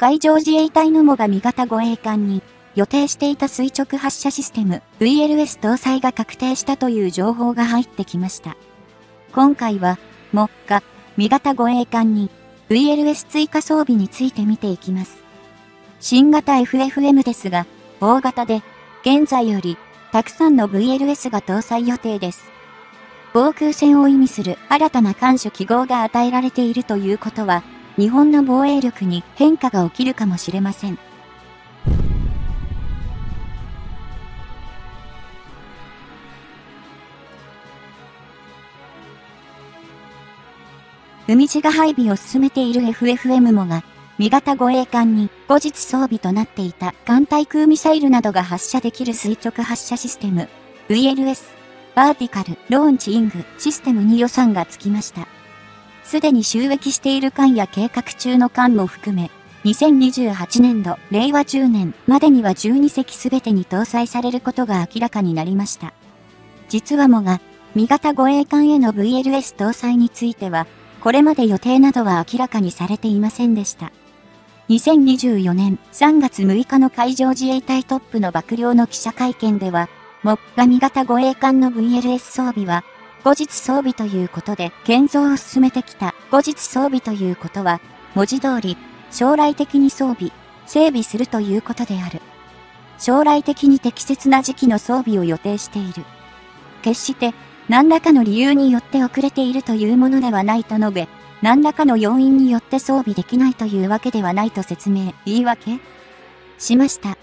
海上自衛隊のモが味型護衛艦に予定していた垂直発射システム VLS 搭載が確定したという情報が入ってきました。今回は、モが味型護衛艦に VLS 追加装備について見ていきます。新型 FFM ですが、大型で、現在よりたくさんの VLS が搭載予定です。防空戦を意味する新たな艦種記号が与えられているということは、日本の防衛力に変化が起きるかもしれません。海地が配備を進めている FFM もが、味型護衛艦に後日装備となっていた艦対空ミサイルなどが発射できる垂直発射システム VLS バーティカルローンチイングシステムに予算がつきました。すでに収益している艦や計画中の艦も含め、2028年度、令和10年までには12隻すべてに搭載されることが明らかになりました。実はもが、味型護衛艦への VLS 搭載については、これまで予定などは明らかにされていませんでした。2024年3月6日の海上自衛隊トップの幕僚の記者会見では、モッガミ型護衛艦の VLS 装備は、後日装備ということで建造を進めてきた後日装備ということは、文字通り、将来的に装備、整備するということである。将来的に適切な時期の装備を予定している。決して、何らかの理由によって遅れているというものではないと述べ、何らかの要因によって装備できないというわけではないと説明、言い訳しました。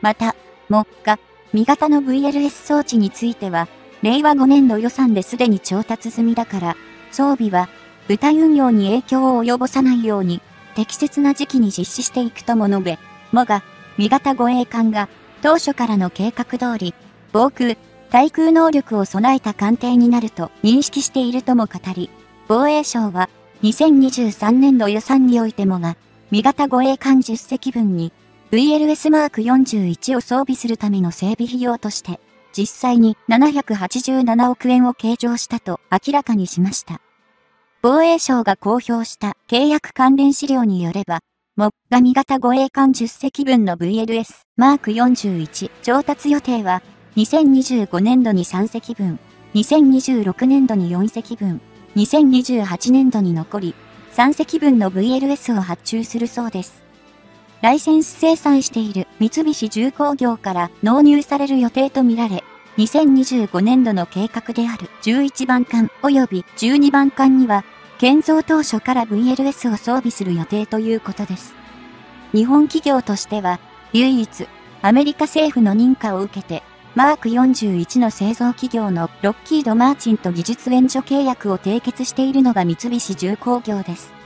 また、目下、味型の VLS 装置については、令和5年度予算ですでに調達済みだから、装備は、部隊運用に影響を及ぼさないように、適切な時期に実施していくとも述べ、もが、味型護衛艦が、当初からの計画通り、防空、対空能力を備えた艦艇になると認識しているとも語り、防衛省は、2023年度予算においてもが、味型護衛艦10隻分に、VLS マーク41を装備するための整備費用として、実際に787億円を計上したと明らかにしました。防衛省が公表した契約関連資料によれば、モッガ型護衛艦10隻分の VLS マーク41調達予定は、2025年度に3隻分、2026年度に4隻分、2028年度に残り、3隻分の VLS を発注するそうです。ライセンス生産している三菱重工業から納入される予定とみられ、2025年度の計画である11番艦及び12番艦には、建造当初から VLS を装備する予定ということです。日本企業としては、唯一、アメリカ政府の認可を受けて、マーク41の製造企業のロッキード・マーチンと技術援助契約を締結しているのが三菱重工業です。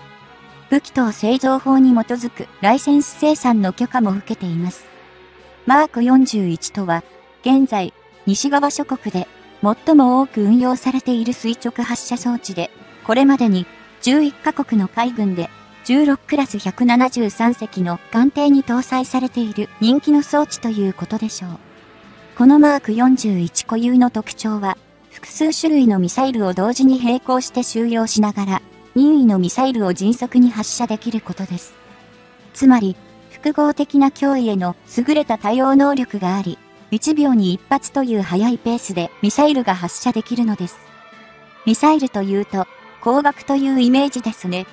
武器等製造法に基づくライセンス生産の許可も受けています。マーク41とは、現在、西側諸国で最も多く運用されている垂直発射装置で、これまでに11カ国の海軍で16クラス173隻の艦艇に搭載されている人気の装置ということでしょう。このマーク41固有の特徴は、複数種類のミサイルを同時に並行して収容しながら、任意のミサイルを迅速に発射できることです。つまり、複合的な脅威への優れた対応能力があり、1秒に1発という速いペースでミサイルが発射できるのです。ミサイルというと、高額というイメージですね。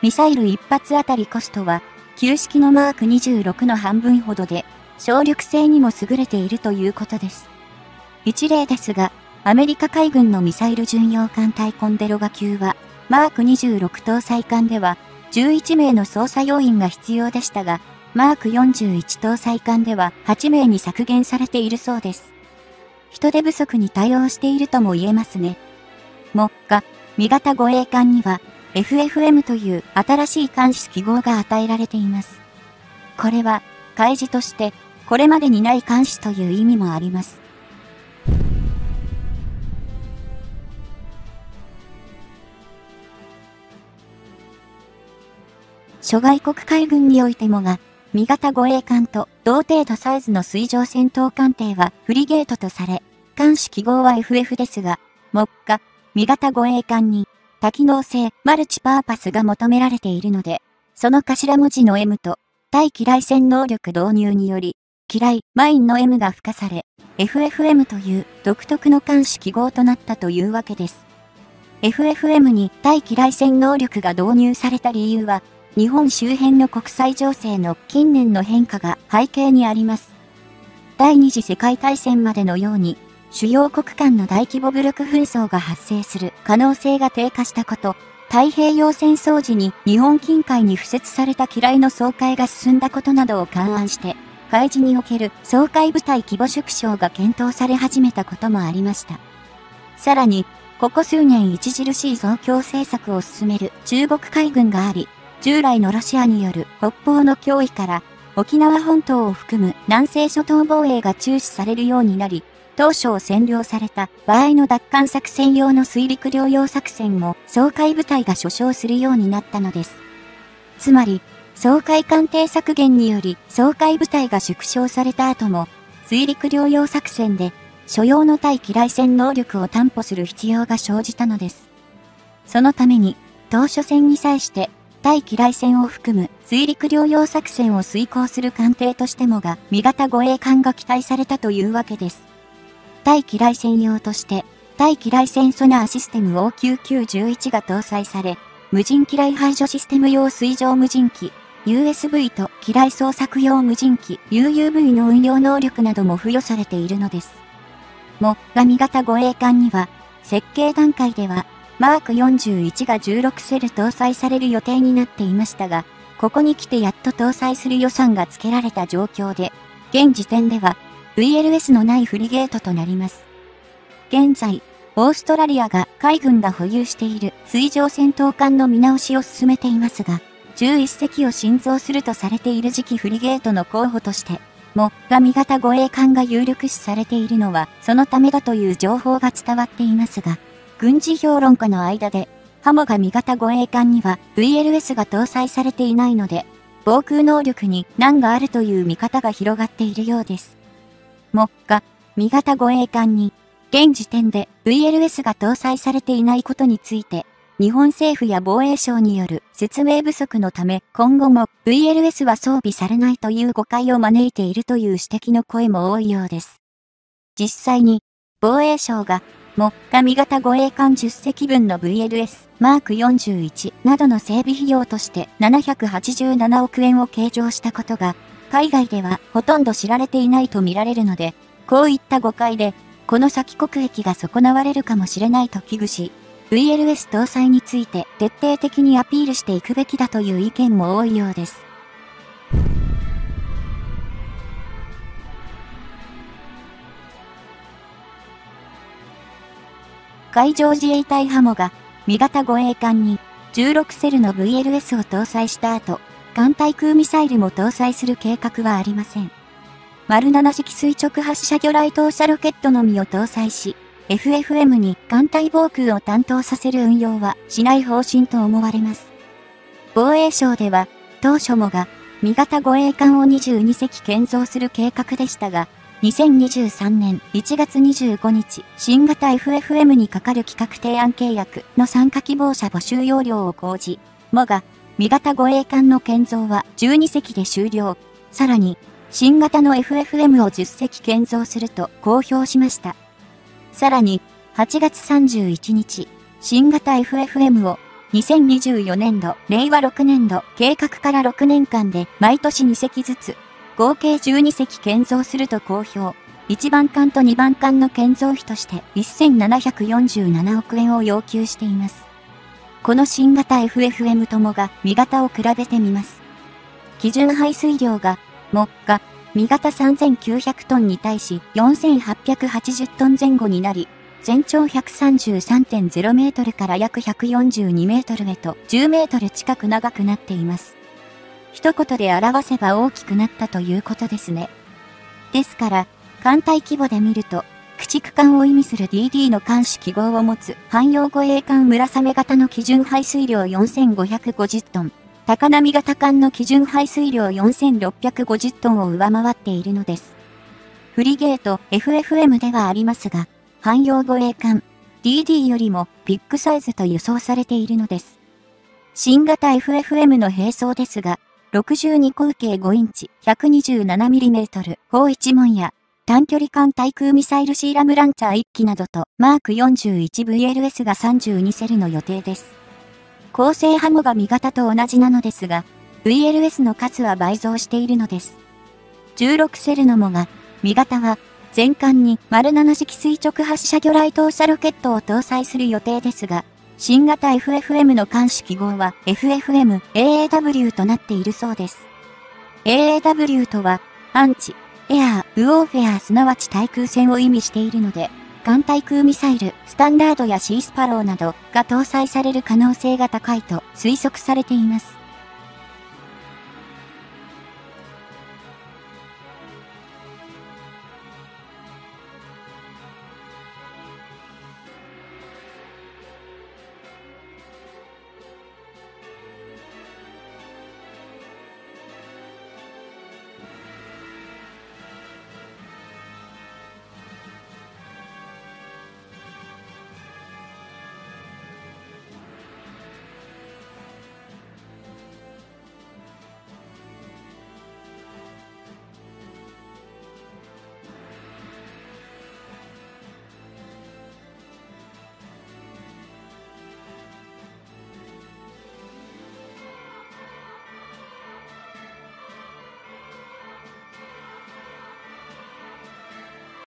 ミサイル1発あたりコストは、旧式のマーク26の半分ほどで、省力性にも優れているということです。一例ですが、アメリカ海軍のミサイル巡洋艦隊コンデロガ級は、マーク26搭載艦では、11名の操作要員が必要でしたが、マーク41搭載艦では8名に削減されているそうです。人手不足に対応しているとも言えますね。目下、味型護衛艦には FFM という新しい監視記号が与えられています。これは、開示として、これまでにない監視という意味もあります。諸外国海軍においてもが、味型護衛艦と同程度サイズの水上戦闘艦艇はフリゲートとされ、艦種記号は FF ですが、目下、味型護衛艦に多機能性マルチパーパスが求められているので、その頭文字の M と、対機雷戦能力導入により、機雷、マインの M が付加され、FFM という独特の監視記号となったというわけです。FFM に対機雷戦能力が導入された理由は、日本周辺の国際情勢の近年の変化が背景にあります。第二次世界大戦までのように、主要国間の大規模武力紛争が発生する可能性が低下したこと、太平洋戦争時に日本近海に敷設された機雷の総会が進んだことなどを勘案して、海事における総会部隊規模縮小が検討され始めたこともありました。さらに、ここ数年著しい増強政策を進める中国海軍があり、従来のロシアによる北方の脅威から沖縄本島を含む南西諸島防衛が注視されるようになり、当初占領された場合の奪還作戦用の水陸両用作戦も総会部隊が所掌するようになったのです。つまり、総会艦艇削減により総会部隊が縮小された後も、水陸両用作戦で所要の対機雷戦能力を担保する必要が生じたのです。そのために、当初戦に際して対機雷戦を含む水陸両用作戦を遂行する艦艇としてもが、味方護衛艦が期待されたというわけです。対機雷戦用として、対機雷戦ソナーシステム O9911 が搭載され、無人機雷排除システム用水上無人機、USB と機雷捜索用無人機 UUV の運用能力なども付与されているのです。も、が味型護衛艦には、設計段階ではマーク41が16セル搭載される予定になっていましたが、ここに来てやっと搭載する予算が付けられた状況で、現時点では VLS のないフリゲートとなります。現在、オーストラリアが海軍が保有している水上戦闘艦の見直しを進めていますが、11隻を新造するとされている次期フリゲートの候補として、も、が味型護衛艦が有力視されているのは、そのためだという情報が伝わっていますが、軍事評論家の間で、ハモが味方護衛艦には VLS が搭載されていないので、防空能力に難があるという見方が広がっているようです。もが、味方護衛艦に、現時点で VLS が搭載されていないことについて、日本政府や防衛省による説明不足のため今後も VLS は装備されないという誤解を招いているという指摘の声も多いようです。実際に防衛省がも、上型護衛艦10隻分の VLS、マーク41などの整備費用として787億円を計上したことが、海外ではほとんど知られていないと見られるので、こういった誤解で、この先国益が損なわれるかもしれないと危惧し、VLS 搭載について徹底的にアピールしていくべきだという意見も多いようです。海上自衛隊ハモが、味型護衛艦に16セルの VLS を搭載した後、艦対空ミサイルも搭載する計画はありません。丸7式垂直発射魚雷投射ロケットのみを搭載し、FFM に艦隊防空を担当させる運用はしない方針と思われます。防衛省では、当初もが、味型護衛艦を22隻建造する計画でしたが、2023年1月25日、新型 FFM にかかる企画提案契約の参加希望者募集要領を講じ、もが、味型護衛艦の建造は12隻で終了。さらに、新型の FFM を10隻建造すると公表しました。さらに、8月31日、新型 FFM を2024年度、令和6年度、計画から6年間で毎年2隻ずつ合計12隻建造すると公表。1番艦と2番艦の建造費として1747億円を要求しています。この新型 FFM ともが味型を比べてみます。基準排水量が、目下、味型3900トンに対し4880トン前後になり、全長133.0メートルから約142メートルへと10メートル近く長くなっています。一言で表せば大きくなったということですね。ですから、艦隊規模で見ると、駆逐艦を意味する DD の艦種記号を持つ汎用護衛艦村雨型の基準排水量4550トン、高波型艦の基準排水量4650トンを上回っているのです。フリゲート FFM ではありますが、汎用護衛艦 DD よりもビッグサイズと輸送されているのです。新型 FFM の並走ですが、62口径5インチ 127mm 砲1門や短距離艦対空ミサイルシーラムランチャー1機などとマーク 41VLS が32セルの予定です。構成ハモが味型と同じなのですが、VLS の数は倍増しているのです。16セルのモが、味型は全艦に丸7式垂直発射魚雷投射ロケットを搭載する予定ですが、新型 FFM の監視記号は FFM AAW となっているそうです。AAW とは、アンチ、エアー、ウォーフェアすなわち対空戦を意味しているので、艦対空ミサイル、スタンダードやシースパローなどが搭載される可能性が高いと推測されています。